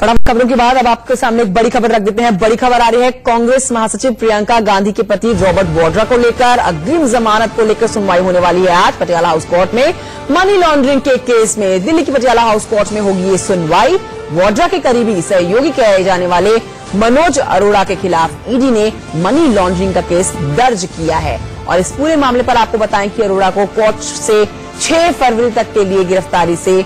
फटाफट खबरों के बाद अब आपके सामने एक बड़ी खबर रख देते हैं। बड़ी खबर आ रही है, कांग्रेस महासचिव प्रियंका गांधी के पति रॉबर्ट वाड्रा को लेकर, अग्रिम जमानत को लेकर सुनवाई होने वाली है आज पटियाला हाउस कोर्ट में। मनी लॉन्ड्रिंग के केस में दिल्ली की पटियाला हाउस कोर्ट में होगी ये सुनवाई। वाड्रा के करीबी सहयोगी कहे जाने वाले मनोज अरोड़ा के खिलाफ ईडी ने मनी लॉन्ड्रिंग का केस दर्ज किया है। और इस पूरे मामले पर आपको बताएँ कि अरोड़ा को कोर्ट से 6 फरवरी तक के लिए गिरफ्तारी से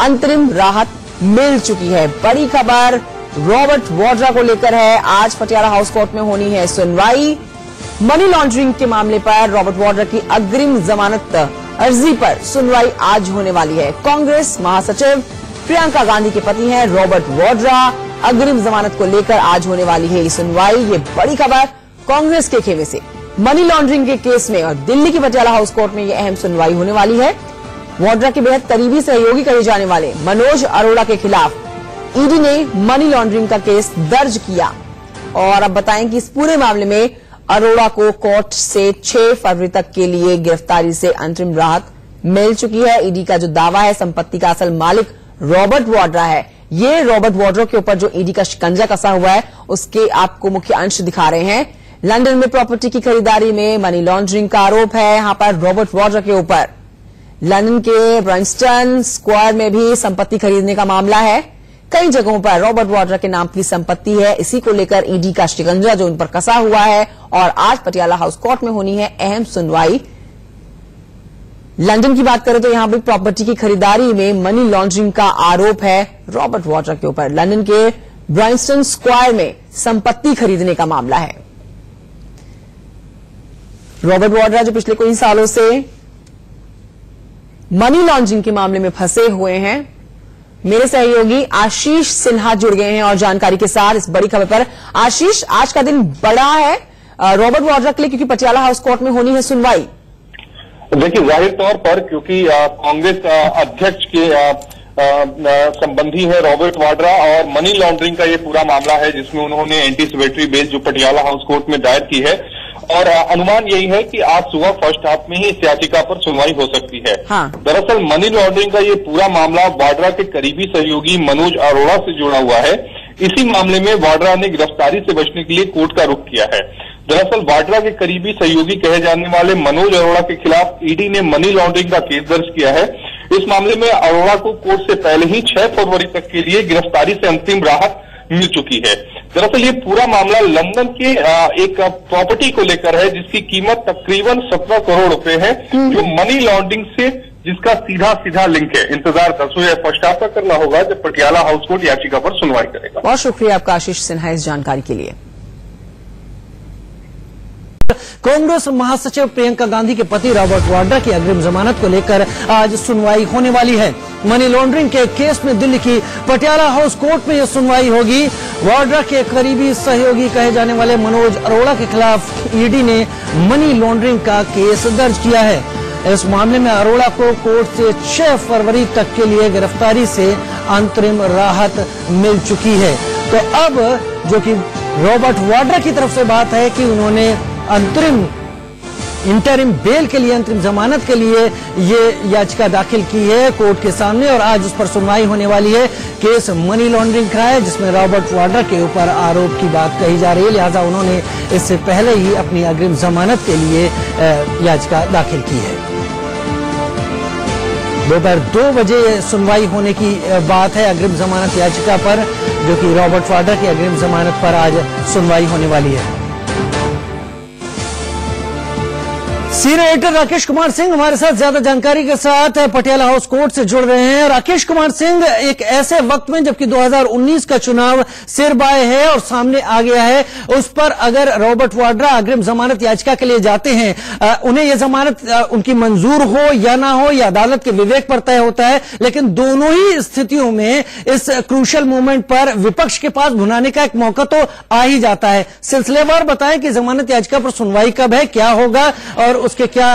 अंतरिम राहत मिल चुकी है। बड़ी खबर, रॉबर्ट वाड्रा को लेकर है। आज पटियाला हाउस कोर्ट में होनी है सुनवाई। मनी लॉन्ड्रिंग के मामले पर रॉबर्ट वाड्रा की अग्रिम जमानत अर्जी पर सुनवाई आज होने वाली है। कांग्रेस महासचिव प्रियंका गांधी के पति हैं रॉबर्ट वाड्रा। अग्रिम जमानत को लेकर आज होने वाली है ये सुनवाई। ये बड़ी खबर कांग्रेस के खेमे से। मनी लॉन्ड्रिंग के केस में और दिल्ली की पटियाला हाउस कोर्ट में ये अहम सुनवाई होने वाली है। वाड्रा के बेहद करीबी सहयोगी कहे जाने वाले मनोज अरोड़ा के खिलाफ ईडी ने मनी लॉन्ड्रिंग का केस दर्ज किया। और अब बताएँ कि इस पूरे मामले में अरोड़ा को कोर्ट से 6 फरवरी तक के लिए गिरफ्तारी से अंतरिम राहत मिल चुकी है। ईडी का जो दावा है, संपत्ति का असल मालिक रॉबर्ट वाड्रा है। ये रॉबर्ट वाड्रा के ऊपर जो ईडी का शिकंजा कसा हुआ है, उसके आपको मुख्य अंश दिखा रहे हैं। लंदन में प्रॉपर्टी की खरीदारी में मनी लॉन्ड्रिंग का आरोप है। यहाँ पर रॉबर्ट वाड्रा के ऊपर। लंदन के ब्राइंस्टन स्क्वायर में भी संपत्ति खरीदने का मामला है। कई जगहों पर रॉबर्ट वाड्रा के नाम की संपत्ति है। इसी को लेकर ईडी का शिकंजा जो उन पर कसा हुआ है और आज पटियाला हाउस कोर्ट में होनी है अहम सुनवाई। लंदन की बात करें तो यहाँ भी प्रॉपर्टी की खरीदारी में मनी लॉन्ड्रिंग का आरोप है। रॉबर्ट वाड्रा के ऊपर लंदन के ब्राइंस्टन स्क्वायर में संपत्ति खरीदने का मामला है। रॉबर्ट वाड्रा जो पिछले कई सालों से मनी लॉन्ड्रिंग के मामले में फंसे हुए हैं। मेरे सहयोगी आशीष सिन्हा जुड़ गए हैं और जानकारी के साथ इस बड़ी खबर पर। आशीष, आज का दिन बड़ा है रॉबर्ट वाड्रा के लिए, क्योंकि पटियाला हाउस कोर्ट में होनी है सुनवाई। देखिए, ज़ाहिर तौर पर, क्योंकि कांग्रेस अध्यक्ष के संबंधी है रॉबर्ट वाड्रा और मनी लॉन्ड्रिंग का ये पूरा मामला है, जिसमें उन्होंने एंटीसिपेटरी बेल जो पटियाला हाउस कोर्ट में दायर की है और अनुमान यही है कि आज सुबह फ़र्स्ट हाफ़ में ही इस याचिका पर सुनवाई हो सकती है। हाँ। दरअसल मनी लॉन्ड्रिंग का ये पूरा मामला वाड्रा के करीबी सहयोगी मनोज अरोड़ा से जुड़ा हुआ है। इसी मामले में वाड्रा ने गिरफ्तारी से बचने के लिए कोर्ट का रुख किया है। दरअसल वाड्रा के करीबी सहयोगी कहे जाने वाले मनोज अरोड़ा के खिलाफ ईडी ने मनी लॉन्ड्रिंग का केस दर्ज किया है। इस मामले में अरोड़ा को कोर्ट से पहले ही छह फरवरी तक के लिए गिरफ्तारी से अंतिम राहत मिल चुकी है। दरअसल ये पूरा मामला लंदन के एक प्रॉपर्टी को लेकर है जिसकी कीमत तकरीबन सत्रह करोड़ रुपए है जो मनी लॉन्ड्रिंग से जिसका सीधा सीधा लिंक है। इंतज़ार दसों या पश्चात करना होगा जब पटियाला हाउस कोर्ट याचिका पर सुनवाई करेगा। बहुत शुक्रिया आपका आशीष सिन्हा इस जानकारी के लिए। कांग्रेस महासचिव प्रियंका गांधी के पति रॉबर्ट वाड्रा की अग्रिम जमानत को लेकर आज सुनवाई होने वाली है। मनी लॉन्ड्रिंग के केस में दिल्ली की पटियाला हाउस कोर्ट में यह सुनवाई होगी। वाड्रा के करीबी सहयोगी कहे जाने वाले मनोज अरोड़ा के खिलाफ ईडी ने मनी लॉन्ड्रिंग का केस दर्ज किया है। इस मामले में अरोड़ा को कोर्ट से 6 फरवरी तक के लिए गिरफ्तारी से अंतरिम राहत मिल चुकी है। तो अब जो कि रॉबर्ट वाड्रा की तरफ़ से बात है कि उन्होंने अंतरिम इंटरिम बेल के लिए, अंतरिम जमानत के लिए ये याचिका दाखिल की है कोर्ट के सामने और आज उस पर सुनवाई होने वाली है। केस मनी लॉन्ड्रिंग का है, जिसमें रॉबर्ट वाड्रा के ऊपर आरोप की बात कही जा रही है। लिहाजा उन्होंने इससे पहले ही अपनी अग्रिम जमानत के लिए याचिका दाखिल की है। दोपहर दो बजे सुनवाई होने की बात है अग्रिम जमानत याचिका पर, जो कि रॉबर्ट वाड्रा की अग्रिम जमानत पर आज सुनवाई होने वाली है। सीनियर एडिटर राकेश कुमार सिंह हमारे साथ ज़्यादा जानकारी के साथ पटियाला हाउस कोर्ट से जुड़ रहे हैं। राकेश कुमार सिंह एक ऐसे वक्त में जबकि 2019 का चुनाव सिर बाय है और सामने आ गया है उस पर अगर रॉबर्ट वाड्रा अग्रिम जमानत याचिका के लिए जाते हैं आ, उन्हें यह जमानत उनकी मंजूर हो या ना हो या अदालत के विवेक पर तय होता है लेकिन दोनों ही स्थितियों में इस क्रूशल मूवमेंट पर विपक्ष के पास भुनाने का एक मौका तो आ ही जाता है। सिलसिलेवार बताएँ कि जमानत याचिका पर सुनवाई कब है क्या होगा और उसके क्या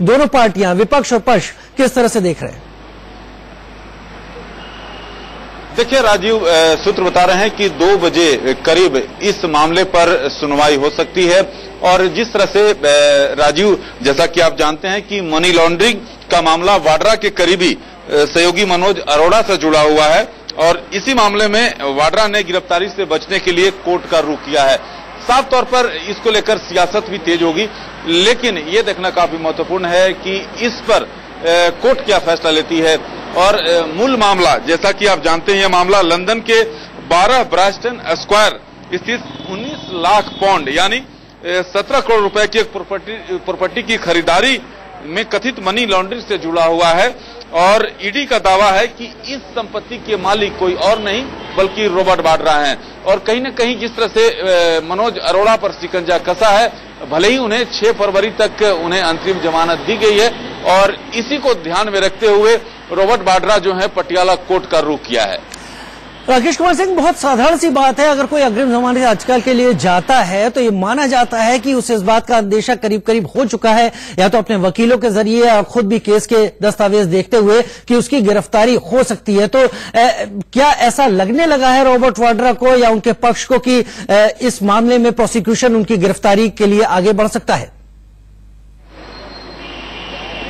दोनों पार्टियाँ, विपक्ष और पक्ष, किस तरह से देख रहे हैं? देखिए राजीव सूत्र बता रहे हैं कि दो बजे करीब इस मामले पर सुनवाई हो सकती है। और जिस तरह से राजीव, जैसा कि आप जानते हैं कि मनी लॉन्ड्रिंग का मामला वाड्रा के करीबी सहयोगी मनोज अरोड़ा से जुड़ा हुआ है। और इसी मामले में वाड्रा ने गिरफ्तारी से बचने के लिए कोर्ट का रुख किया है। साफ़ तौर पर इसको लेकर सियासत भी तेज होगी, लेकिन ये देखना काफ़ी महत्वपूर्ण है कि इस पर कोर्ट क्या फैसला लेती है। और मूल मामला, जैसा कि आप जानते हैं यह मामला लंदन के 12 ब्रास्टन स्क्वायर स्थित 19 लाख पौंड, यानी 17 करोड़ रुपए की एक प्रॉपर्टी प्रॉपर्टी की खरीदारी में कथित मनी लॉन्ड्रिंग से जुड़ा हुआ है और ईडी का दावा है कि इस संपत्ति के मालिक कोई और नहीं, बल्कि रॉबर्ट बाड्रा हैं। और कहीं न कहीं जिस तरह से मनोज अरोड़ा पर सिकंजा कसा है, भले ही उन्हें 6 फरवरी तक उन्हें अंतरिम जमानत दी गई है, और इसी को ध्यान में रखते हुए रॉबर्ट बाड्रा जो है, पटियाला कोर्ट का रुख किया है। राकेश कुमार सिंह बहुत साधारण सी बात है। अगर कोई अग्रिम जमानत आजकल के लिए जाता है तो ये माना जाता है कि उसे इस बात का अंदेशा करीब करीब हो चुका है। या तो अपने वकीलों के ज़रिए या खुद भी केस के दस्तावेज़ देखते हुए कि उसकी गिरफ्तारी हो सकती है। तो ए, क्या ऐसा लगने लगा है रॉबर्ट वाड्रा को या उनके पक्ष को कि ए, इस मामले में प्रोसिक्यूशन उनकी गिरफ्तारी के लिए आगे बढ़ सकता है?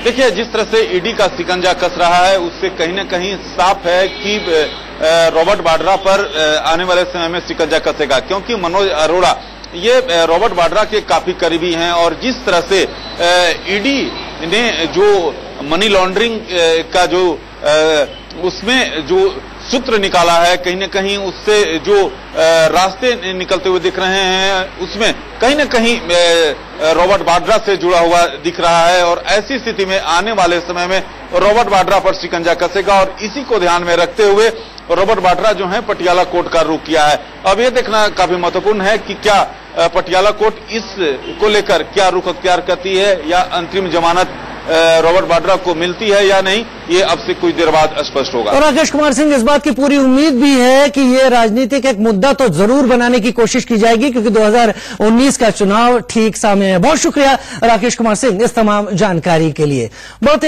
देखिए जिस तरह से ईडी का सिकंजा कस रहा है उससे कहीं ना कहीं साफ़ है कि रॉबर्ट बाड्रा पर आने वाले समय में सिकंजा कसेगा, क्योंकि मनोज अरोड़ा, ये रॉबर्ट बाड्रा के काफ़ी करीबी हैं और जिस तरह से ईडी ने जो मनी लॉन्ड्रिंग का जो उसमें जो सूत्र निकाला है, कहीं ना कहीं उससे जो रास्ते निकलते हुए दिख रहे हैं, उसमें कहीं ना कहीं रॉबर्ट बाड्रा से जुड़ा हुआ दिख रहा है और ऐसी स्थिति में आने वाले समय में रॉबर्ट बाड्रा पर शिकंजा कसेगा और इसी को ध्यान में रखते हुए रॉबर्ट वाड्रा जो है, पटियाला कोर्ट का रुख किया है। अब ये देखना काफ़ी महत्वपूर्ण है कि क्या पटियाला कोर्ट इस को लेकर क्या रुख अख्तियार करती है या अंतरिम जमानत रॉबर्ट वाड्रा को मिलती है या नहीं, ये अब से कुछ देर बाद स्पष्ट होगा। और राकेश कुमार सिंह, इस बात की पूरी उम्मीद भी है कि ये राजनीतिक एक मुद्दा तो ज़रूर बनाने की कोशिश की जाएगी, क्योंकि 2019 का चुनाव ठीक सामने है। बहुत शुक्रिया राकेश कुमार सिंह इस तमाम जानकारी के लिए। बहुत